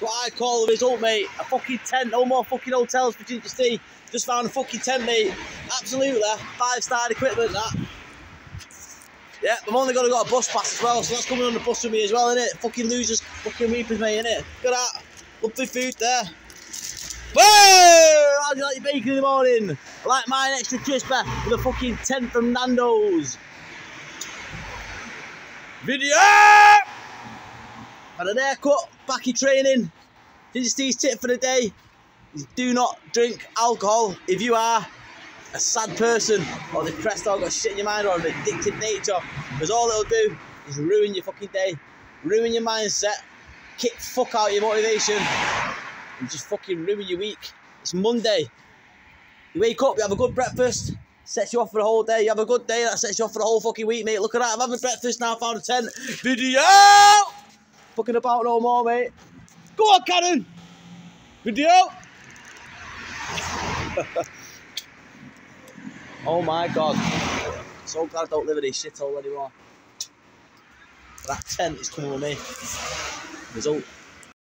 what I call the result, mate. A fucking tent, no more fucking hotels for Ginger Steve. Just found a fucking tent, mate. Absolutely, five-star equipment, that. Yeah, I've only got to got a bus pass as well, so that's coming on the bus with me as well, innit? Fucking losers, fucking reapers, mate, innit? Look at that. Lovely food there. Whoa! How do you like your bacon in the morning? I like mine extra crisper eh? with a fucking tent from Nando's. Video! Had an haircut, backy training. Ginger Steve's tip for the day do not drink alcohol if you are a sad person or depressed or got shit in your mind or an addicted nature. Because all it'll do is ruin your fucking day, ruin your mindset, kick fuck out your motivation, and just fucking ruin your week. It's Monday. You wake up, you have a good breakfast, sets you off for the whole day. You have a good day, that sets you off for the whole fucking week, mate. Look at that, I'm having breakfast now, found a tent. Video! Fucking about no more, mate. Go on, Cannon! Video! oh my god. So glad I don't live in this shithole anymore. That tent is coming with me. Result.